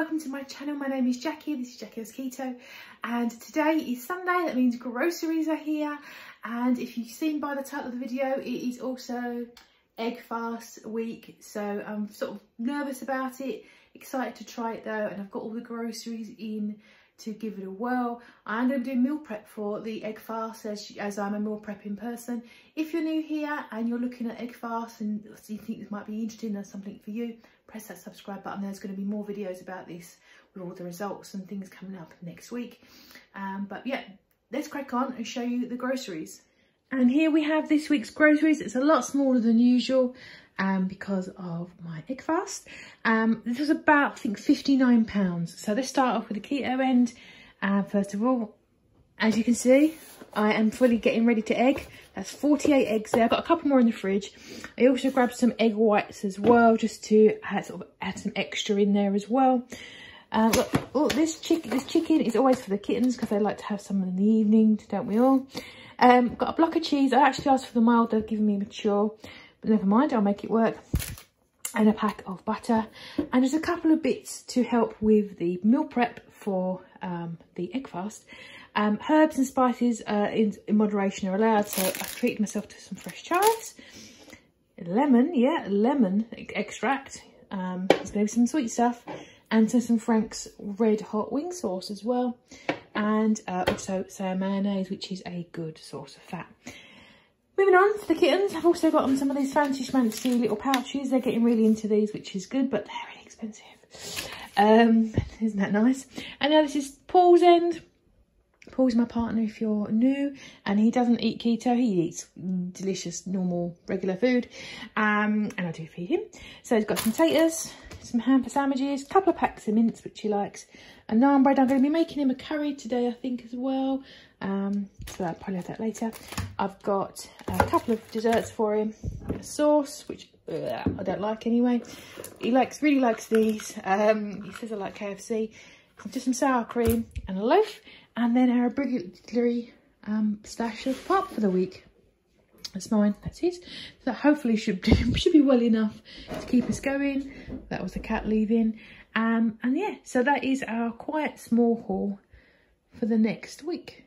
welcome to my channel. My name is Jackie, this is Jackie Loves Keto and today is Sunday, that means groceries are here. And if you've seen by the title of the video it is also egg fast week. So I'm sort of nervous about it, excited to try it though. And I've got all the groceries in to give it a whirl. I'm going to do meal prep for the egg fast as, as I'm a meal prepping person. If you're new here and you're looking at egg fast and you think this might be interesting or something for you, press that subscribe button. There's going to be more videos about this with all the results and things coming up next week. Um, but yeah, let's crack on and show you the groceries. And here we have this week's groceries. It's a lot smaller than usual um, because of my egg fast. Um, this was about, I think, £59. So let's start off with the keto end. Uh, first of all, as you can see, I am fully getting ready to egg. That's 48 eggs there. I've got a couple more in the fridge. I also grabbed some egg whites as well, just to add, sort of add some extra in there as well. Uh, look, oh, this, chick this chicken is always for the kittens because they like to have some in the evening, don't we all? Um, got a block of cheese. I actually asked for the mild, they've given me mature, but never mind, I'll make it work. And a pack of butter. And just a couple of bits to help with the meal prep for um, the egg fast. Um, herbs and spices uh, in, in, moderation are allowed, so I've treated myself to some fresh chives. Lemon, yeah, lemon extract. Um, there's going to be some sweet stuff. And so some Frank's red hot wing sauce as well. And uh, also soya mayonnaise, which is a good source of fat. Moving on to the kittens, I've also got them some of these fancy schmancy little pouches. They're getting really into these, which is good, but they're really expensive. Um, isn't that nice? And now this is Paul's end. Paul's my partner if you're new and he doesn't eat keto. He eats delicious, normal, regular food. Um, and I do feed him. So he's got some taters, some ham for sandwiches, a couple of packs of mince, which he likes, a naan bread. I'm going to be making him a curry today, I think, as well. Um, so I'll probably have that later. I've got a couple of desserts for him, a sauce, which ugh, I don't like anyway. He likes, really likes these. Um, he says I like KFC. Just some sour cream and a loaf and then our obligatory um, stash of pop for the week. That's mine, that's his. that hopefully should, should be well enough to keep us going. That was the cat leaving. Um, and yeah, so that is our quite small haul for the next week.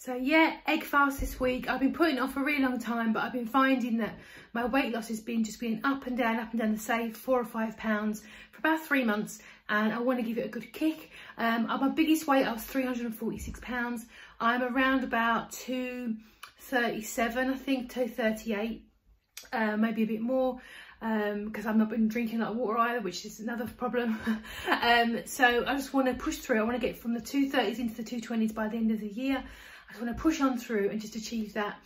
So yeah, egg fast this week. I've been putting it off for a really long time, but I've been finding that my weight loss has been just being up and down, up and down the same four or five pounds for about three months. And I want to give it a good kick. Um, my biggest weight, I was 346 pounds. I'm around about 237, I think, 238, uh, maybe a bit more because um, I've not been drinking a lot of water either, which is another problem. um, so I just want to push through. I want to get from the 230s into the 220s by the end of the year. I want to push on through and just achieve that.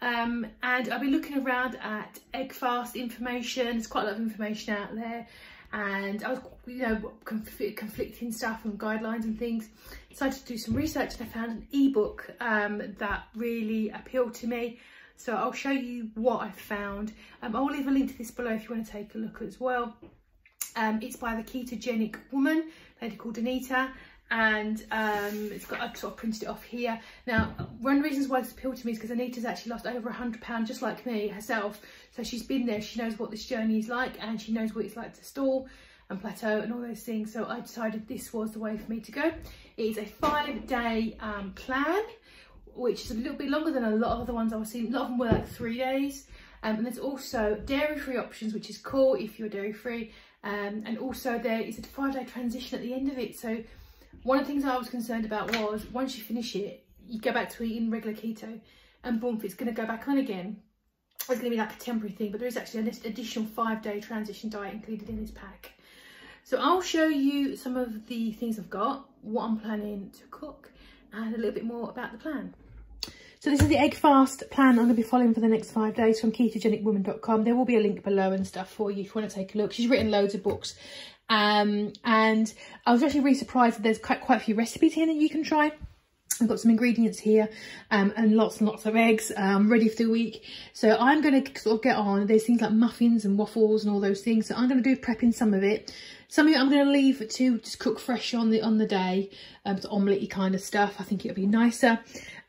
Um, and I'll be looking around at egg fast information. There's quite a lot of information out there. And I was, you know, conf conflicting stuff and guidelines and things. Decided to do some research and I found an ebook um, that really appealed to me. So I'll show you what I found. Um, I'll leave a link to this below if you want to take a look as well. Um, it's by the ketogenic woman, lady called Anita, and um, it's got, I've sort of printed it off here. Now, one of the reasons why this appealed to me is because Anita's actually lost over 100 pounds, just like me herself. So she's been there, she knows what this journey is like, and she knows what it's like to stall and plateau and all those things. So I decided this was the way for me to go. It is a five day um, plan, which is a little bit longer than a lot of the ones I was seeing. A lot of them were like three days. Um, and there's also dairy-free options, which is cool if you're dairy-free. Um, and also there is a five-day transition at the end of it. So one of the things I was concerned about was once you finish it, you go back to eating regular keto and boom, it's going to go back on again. It's going to be like a temporary thing, but there is actually an additional five day transition diet included in this pack. So I'll show you some of the things I've got, what I'm planning to cook, and a little bit more about the plan. So this is the egg fast plan I'm going to be following for the next five days from ketogenicwoman.com. There will be a link below and stuff for you if you want to take a look. She's written loads of books um, and I was actually really surprised that there's quite, quite a few recipes here that you can try. I've got some ingredients here um, and lots and lots of eggs um, ready for the week. So I'm going to sort of get on. There's things like muffins and waffles and all those things. So I'm going to do prepping some of it. Some of it I'm going to leave to just cook fresh on the on the day. Um, it's omelette kind of stuff. I think it'll be nicer.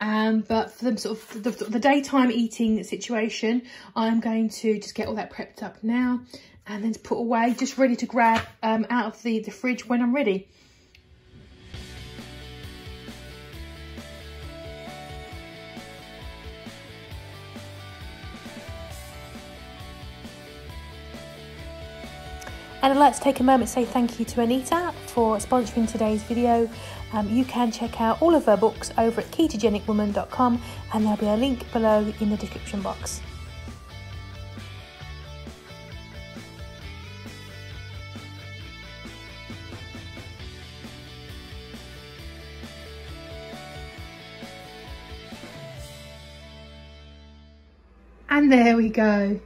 Um, but for the sort of the, the daytime eating situation, I'm going to just get all that prepped up now and then to put away, just ready to grab um, out of the, the fridge when I'm ready. And I'd like to take a moment to say thank you to Anita for sponsoring today's video. Um, you can check out all of her books over at ketogenicwoman.com and there'll be a link below in the description box. And there we go.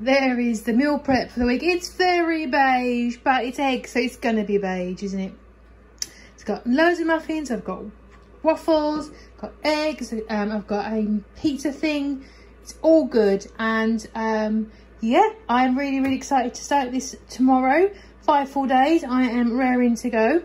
There is the meal prep for the week. It's very beige, but it's egg, so it's going to be beige, isn't it? It's got loads of muffins. I've got waffles, got eggs. Um, I've got a pizza thing. It's all good. And um, yeah, I'm really, really excited to start this tomorrow. Five full days. I am raring to go.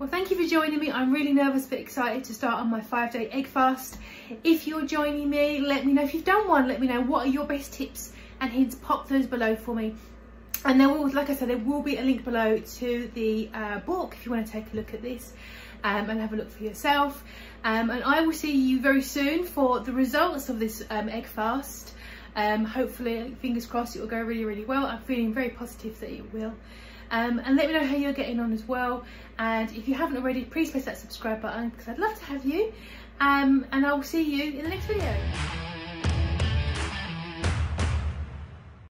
Well, thank you for joining me. I'm really nervous but excited to start on my five day egg fast. If you're joining me, let me know. If you've done one, let me know what are your best tips and hints. Pop those below for me. And there will, like I said, there will be a link below to the uh, book if you want to take a look at this um, and have a look for yourself. Um, and I will see you very soon for the results of this um, egg fast. Um, hopefully, fingers crossed, it will go really, really well. I'm feeling very positive that it will. Um, and let me know how you're getting on as well. And if you haven't already, please press that subscribe button because I'd love to have you. Um, and I will see you in the next video.